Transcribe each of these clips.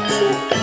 は。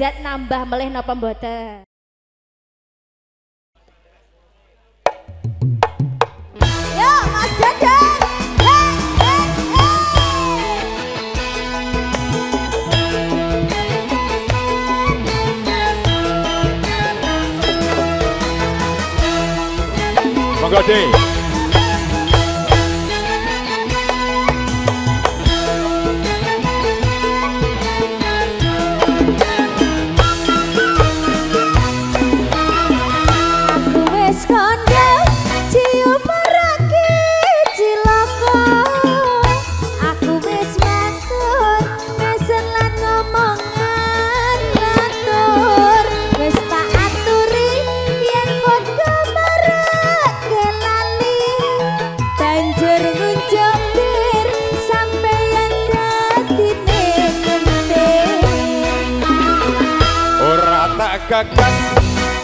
derajat nambah meleh napa mboten? Yo, Mas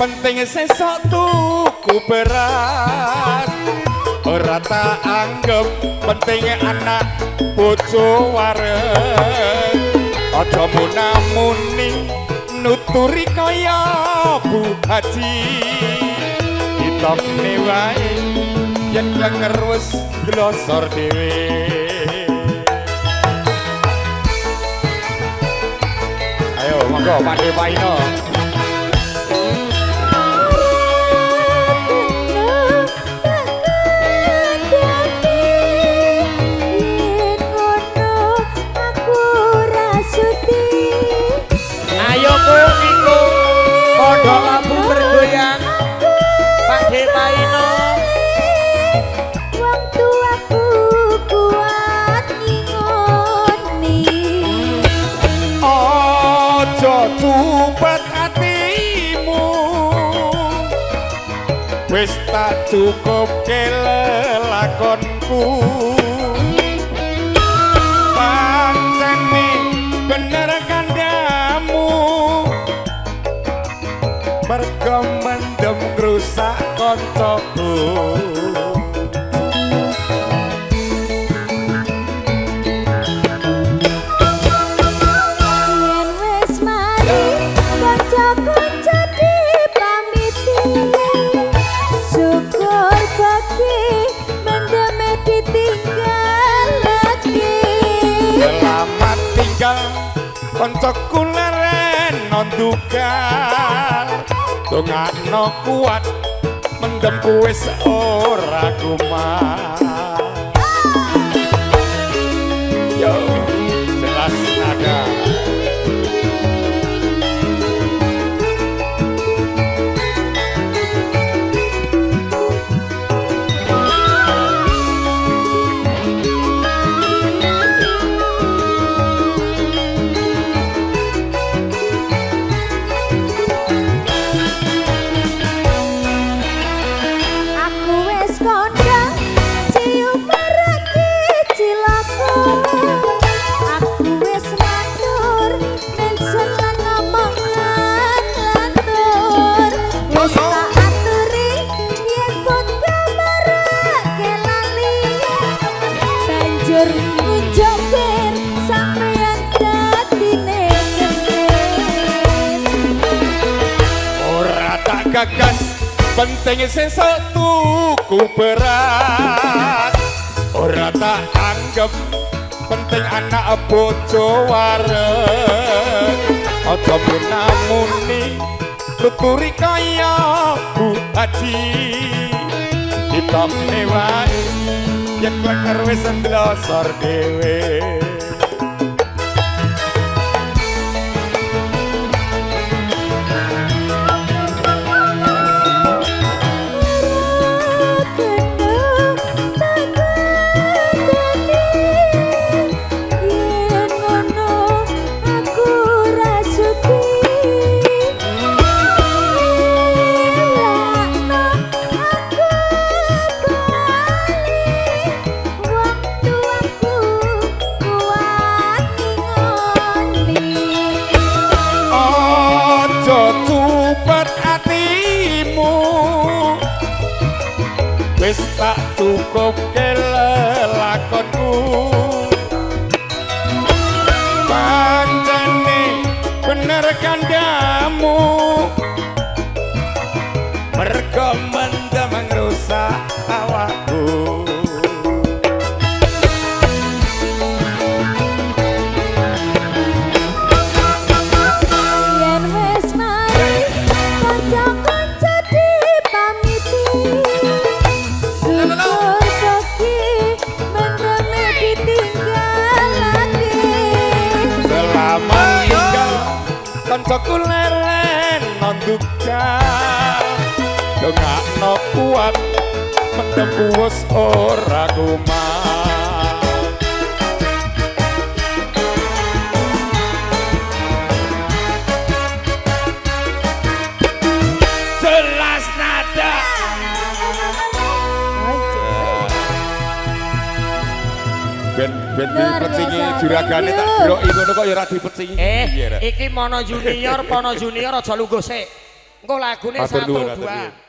penting sesok tuku Ora tak anggap penting anak bojo wareng Aja munamuni nuturi kaya Bu Haji. Ditokne wae yen denger wis glosor dhewe. Ayo monggo Pak Dewaino Wis tak cukup lelakonku Pancene bener kandamu. Mergo mendem ngrusak koncoku koncoku leren nondukan Dongakno kuat mendem kuwis ora kumat gagas penting sesok tuku beras Ora tak anggap penting anak bojo wareng Aja munamuni tuturi kaya Bu Haji Ditokne wae yen bener wis ndlosor dhewe Wis tak cukup kancaku leren nondukan dongakno kuat mendem ora kumat Ben dipecingi juragane tak groki ngono kok ya ora dipecingi. Eh, iya, iya. iki Mono Junior, Pono Junior aja lungguh sik. Engko lagune 1 2.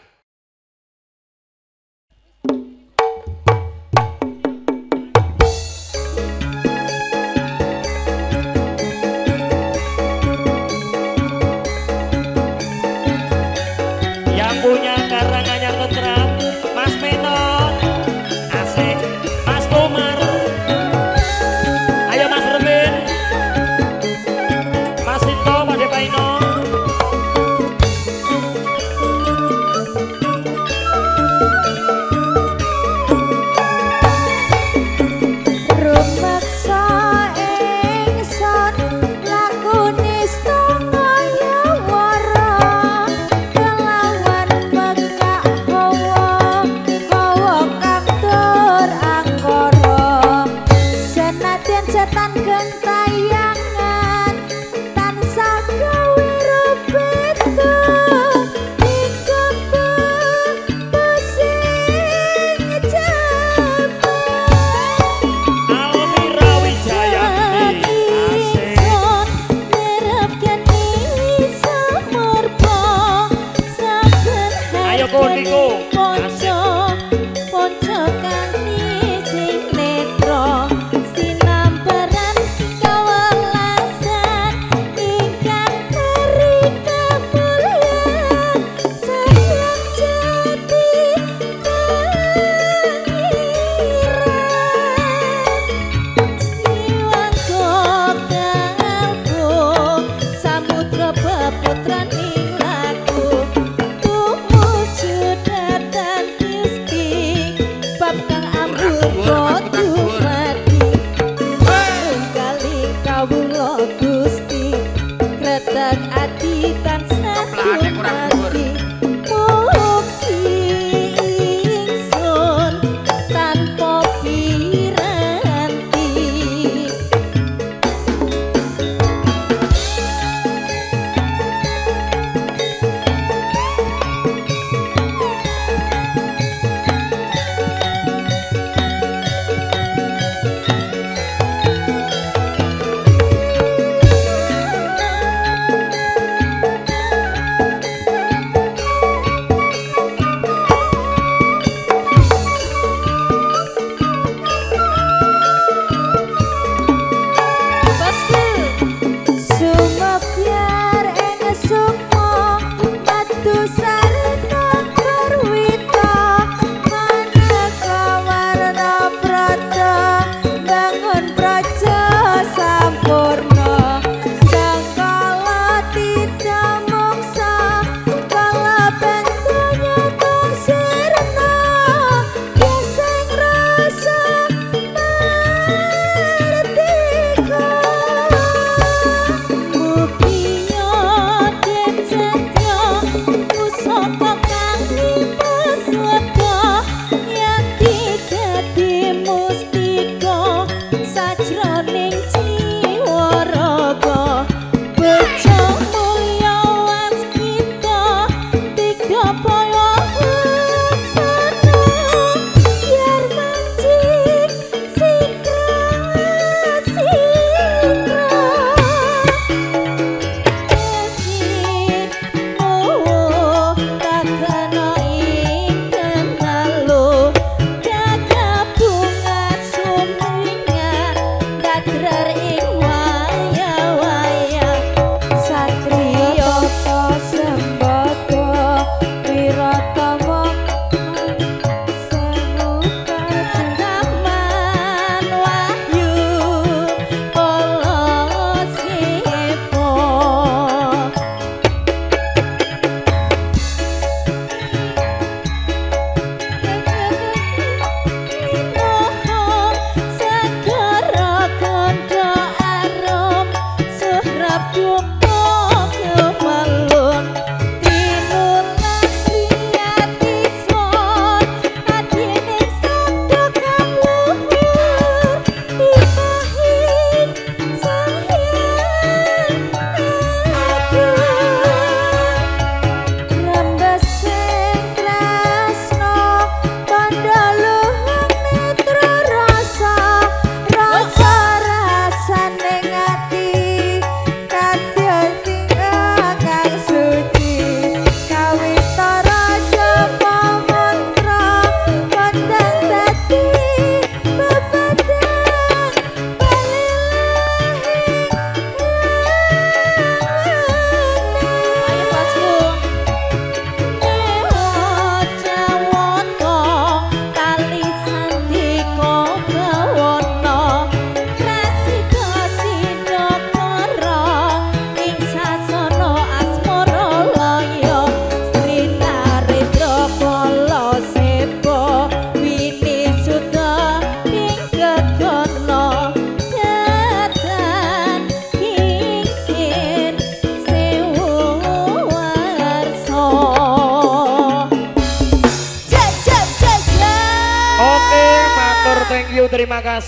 i ati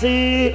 así